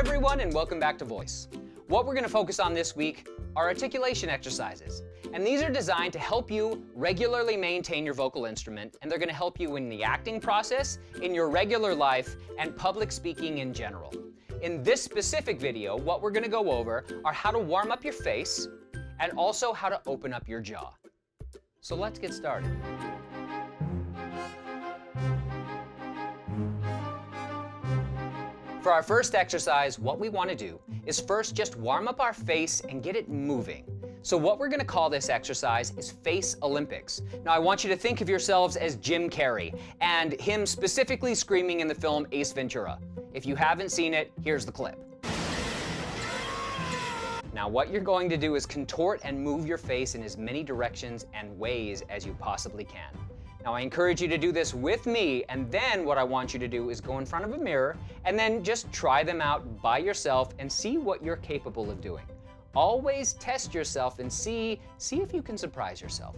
everyone, and welcome back to Voice. What we're going to focus on this week are articulation exercises. And these are designed to help you regularly maintain your vocal instrument, and they're going to help you in the acting process, in your regular life, and public speaking in general. In this specific video, what we're going to go over are how to warm up your face and also how to open up your jaw. So let's get started. For our first exercise, what we want to do is first just warm up our face and get it moving. So what we're going to call this exercise is Face Olympics. Now I want you to think of yourselves as Jim Carrey and him specifically screaming in the film Ace Ventura. If you haven't seen it, here's the clip. Now what you're going to do is contort and move your face in as many directions and ways as you possibly can. Now I encourage you to do this with me, and then what I want you to do is go in front of a mirror and then just try them out by yourself and see what you're capable of doing. Always test yourself and see, see if you can surprise yourself.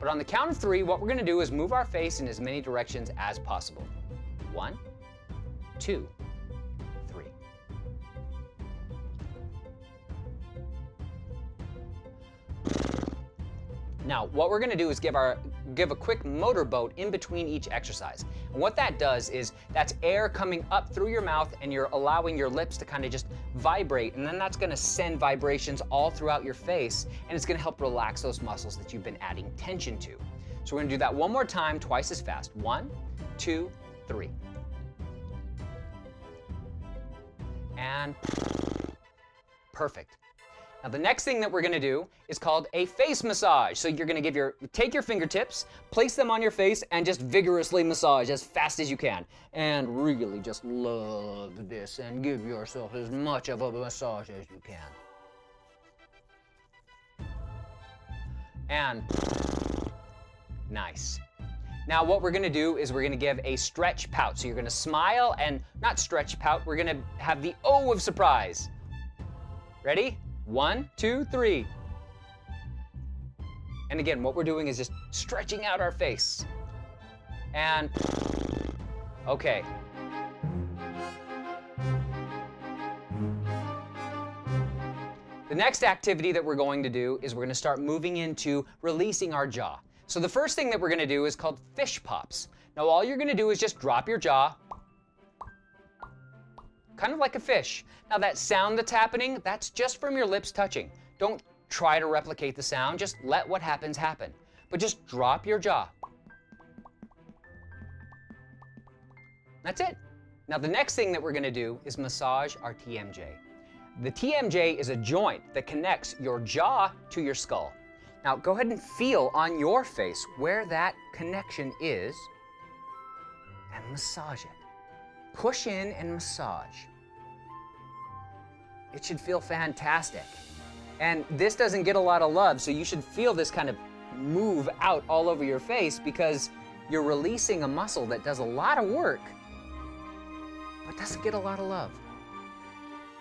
But on the count of three, what we're gonna do is move our face in as many directions as possible. One, two, three. Now, what we're gonna do is give our give a quick motorboat in between each exercise. And what that does is that's air coming up through your mouth and you're allowing your lips to kind of just vibrate and then that's gonna send vibrations all throughout your face and it's gonna help relax those muscles that you've been adding tension to. So we're gonna do that one more time, twice as fast. One, two, three. And perfect. Now the next thing that we're gonna do is called a face massage. So you're gonna give your, take your fingertips, place them on your face, and just vigorously massage as fast as you can. And really just love this and give yourself as much of a massage as you can. And nice. Now what we're gonna do is we're gonna give a stretch pout. So you're gonna smile and not stretch pout, we're gonna have the O of surprise. Ready? One, two, three. And again, what we're doing is just stretching out our face. And, okay. The next activity that we're going to do is we're going to start moving into releasing our jaw. So the first thing that we're going to do is called fish pops. Now all you're going to do is just drop your jaw, kind of like a fish. Now that sound that's happening, that's just from your lips touching. Don't try to replicate the sound, just let what happens happen. But just drop your jaw. That's it. Now the next thing that we're gonna do is massage our TMJ. The TMJ is a joint that connects your jaw to your skull. Now go ahead and feel on your face where that connection is and massage it push in and massage. It should feel fantastic. And this doesn't get a lot of love, so you should feel this kind of move out all over your face because you're releasing a muscle that does a lot of work, but doesn't get a lot of love.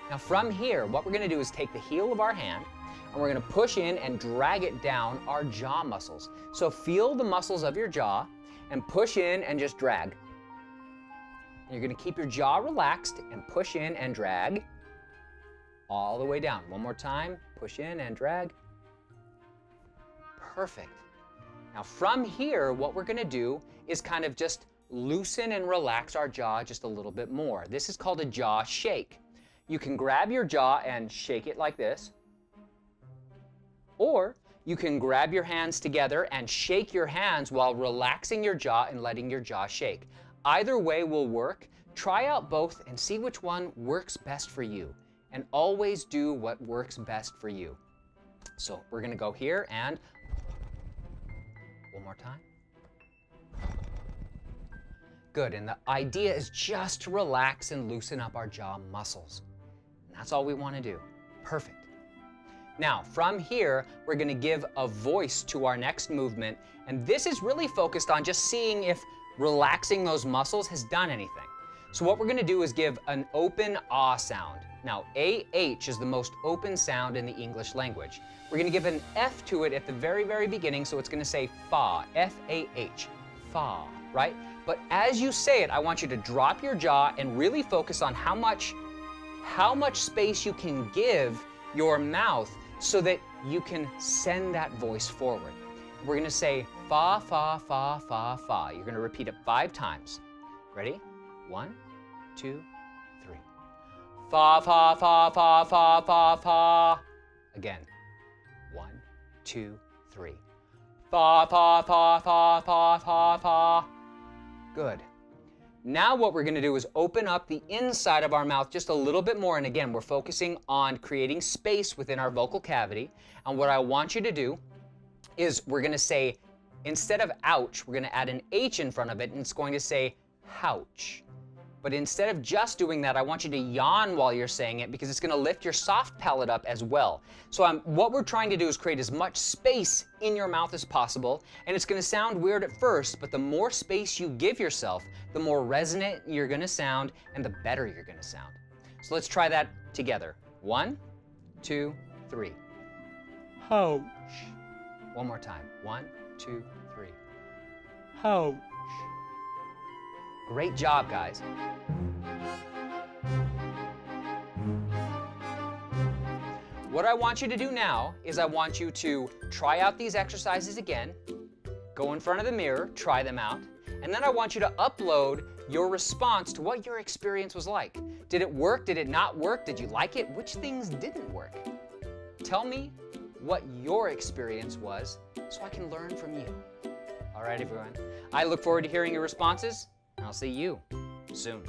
Now from here, what we're gonna do is take the heel of our hand and we're gonna push in and drag it down our jaw muscles. So feel the muscles of your jaw and push in and just drag. You're gonna keep your jaw relaxed and push in and drag all the way down. One more time, push in and drag. Perfect. Now from here, what we're gonna do is kind of just loosen and relax our jaw just a little bit more. This is called a jaw shake. You can grab your jaw and shake it like this, or you can grab your hands together and shake your hands while relaxing your jaw and letting your jaw shake. Either way will work. Try out both and see which one works best for you. And always do what works best for you. So we're gonna go here and one more time. Good, and the idea is just to relax and loosen up our jaw muscles. And that's all we wanna do. Perfect. Now, from here, we're gonna give a voice to our next movement, and this is really focused on just seeing if relaxing those muscles has done anything. So what we're gonna do is give an open ah sound. Now, AH is the most open sound in the English language. We're gonna give an F to it at the very, very beginning, so it's gonna say fa, F-A-H, fa, right? But as you say it, I want you to drop your jaw and really focus on how much, how much space you can give your mouth so that you can send that voice forward. We're going to say fa, fa, fa, fa, fa. You're going to repeat it five times. Ready? One, two, three. Fa, fa, fa, fa, fa, fa, fa. Again. One, two, three. Fa, fa, fa, fa, fa, fa, fa. Good. Now what we're going to do is open up the inside of our mouth just a little bit more. And again, we're focusing on creating space within our vocal cavity. And what I want you to do is we're going to say, instead of ouch, we're going to add an H in front of it, and it's going to say houch. But instead of just doing that, I want you to yawn while you're saying it because it's going to lift your soft palate up as well. So um, what we're trying to do is create as much space in your mouth as possible. And it's going to sound weird at first, but the more space you give yourself, the more resonant you're going to sound and the better you're going to sound. So let's try that together. One, two, three. Ouch. One more time. One, two, three. Ouch. Great job, guys. What I want you to do now is I want you to try out these exercises again, go in front of the mirror, try them out, and then I want you to upload your response to what your experience was like. Did it work? Did it not work? Did you like it? Which things didn't work? Tell me what your experience was so I can learn from you. All right, everyone. I look forward to hearing your responses. I'll see you soon.